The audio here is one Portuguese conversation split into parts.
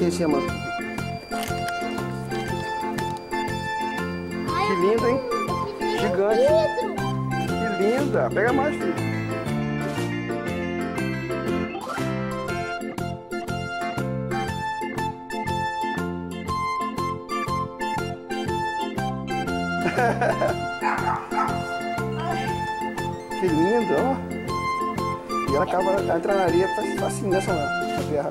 aqui em cima. Ai, Que lindo, hein? Gigante. vidro. Que linda. Pega mais, filho. que lindo, ó. E ela acaba, ela entra na areia facinho nessa nessa terra.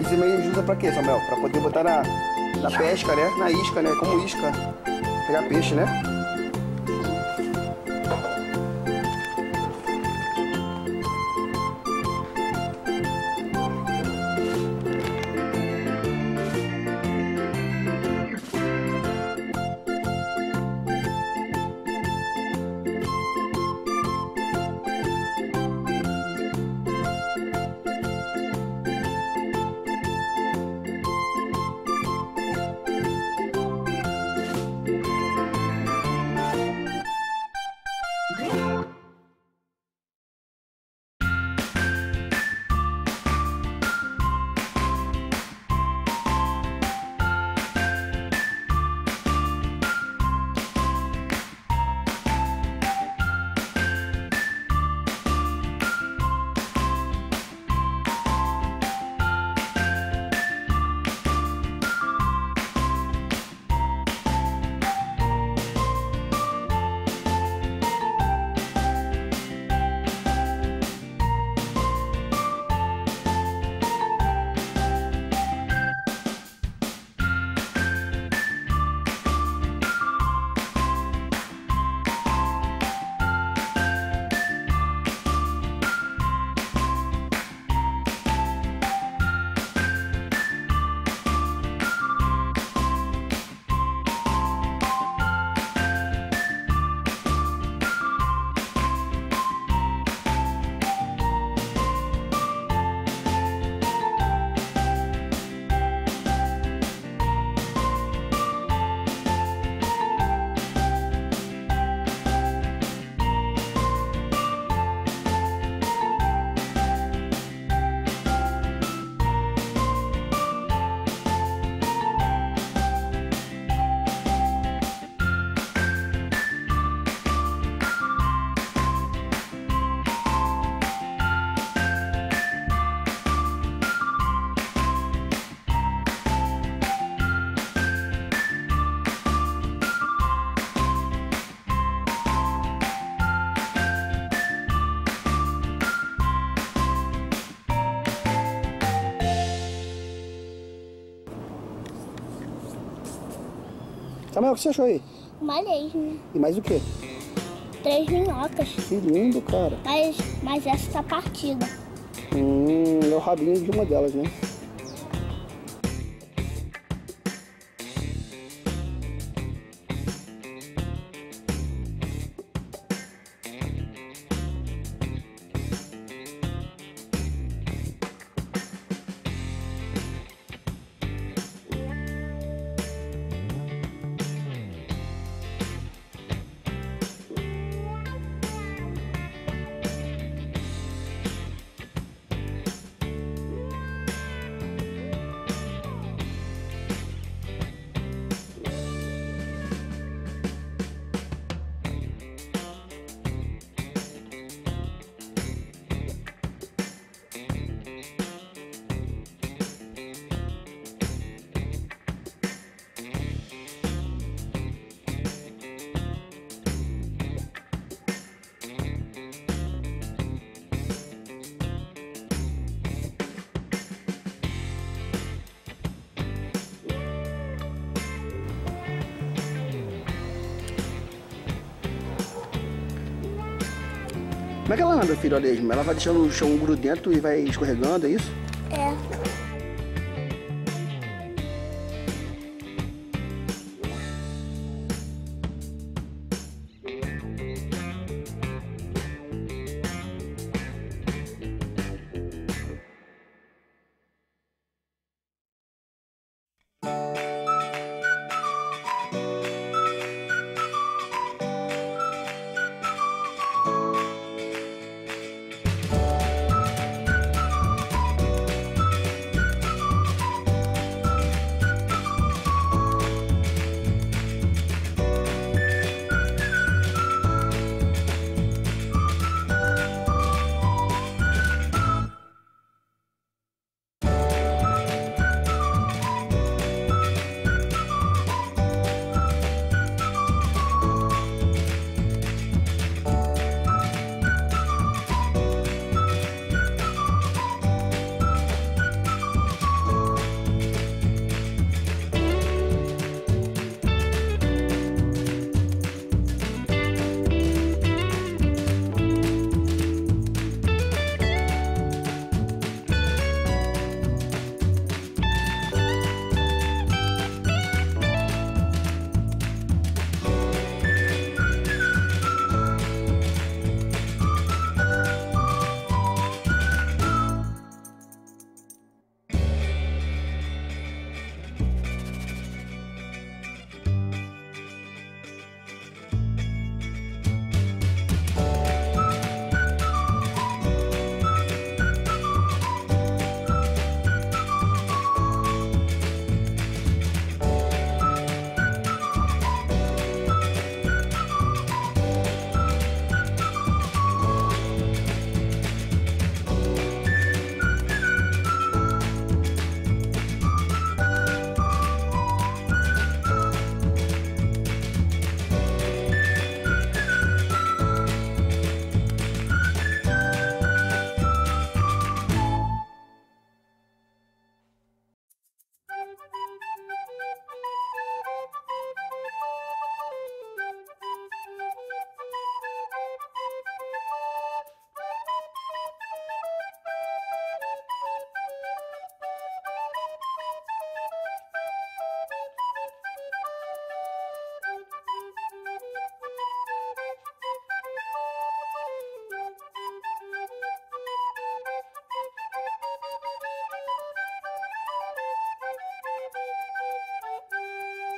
Esse meio usa pra quê, Samuel? Pra poder botar na, na pesca, né? Na isca, né? Como isca. Pegar peixe, né? Samuel, o que você achou aí? Uma lesma. E mais o quê? Três minhocas. Que lindo, cara. Mas, mas essa tá partida. Hum, é o rabinho de uma delas, né? Como é que ela anda, filho, a lesma? Ela vai deixando o chão grudento e vai escorregando, é isso?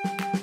you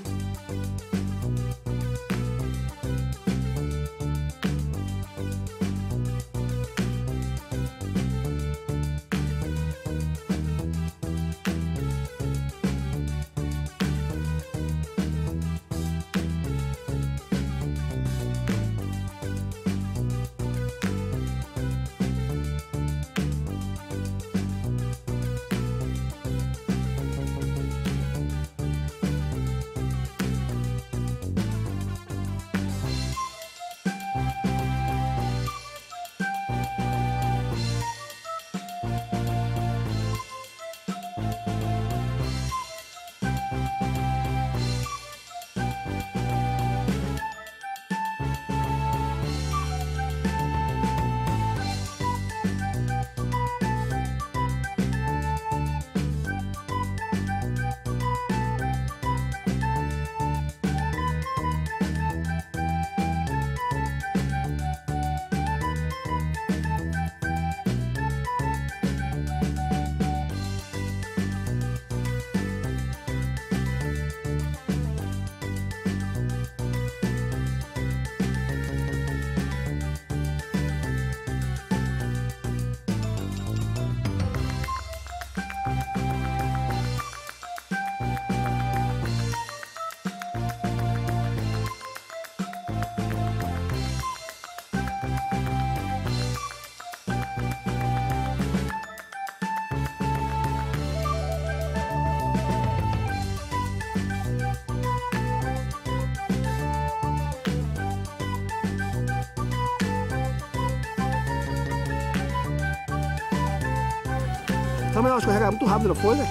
Samuel, escorregar muito rápido, não foi, né?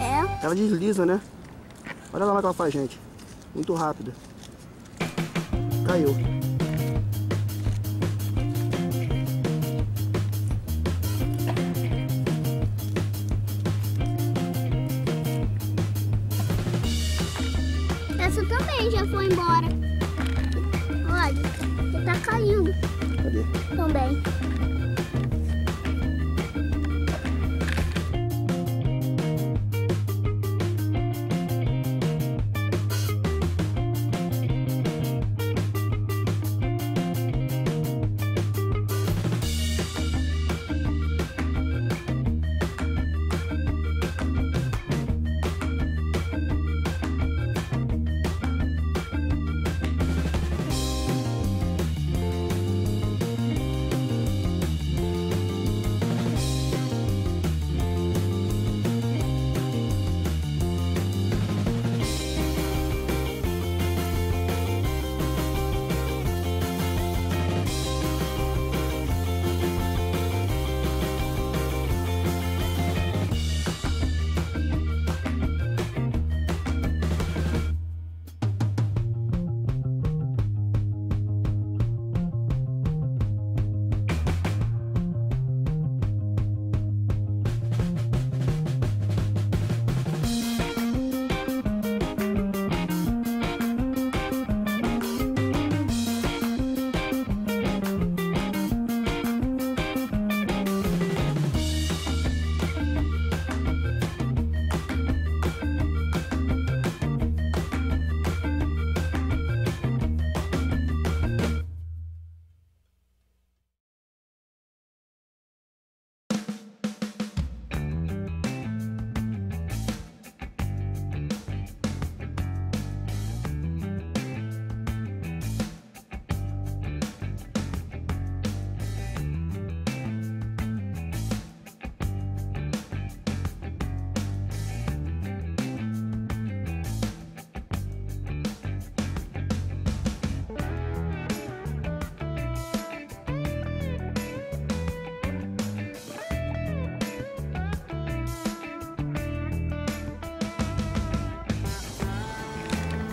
É. Ela desliza, né? Olha lá como é ela faz, gente. Muito rápido. Caiu. Essa também já foi embora. Olha, já tá caindo Cadê? também.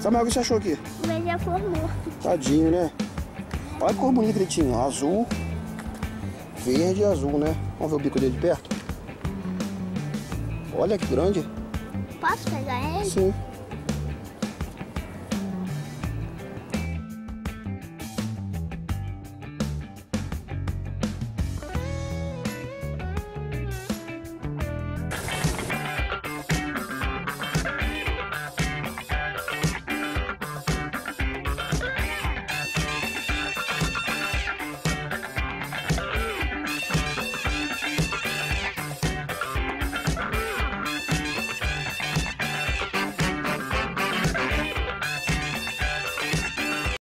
Samuel, o que você achou aqui? O meu já formou. Tadinho, né? Olha que cor bonita ele tinha. Azul, verde e azul, né? Vamos ver o bico dele de perto? Olha que grande. Posso pegar ele? Sim.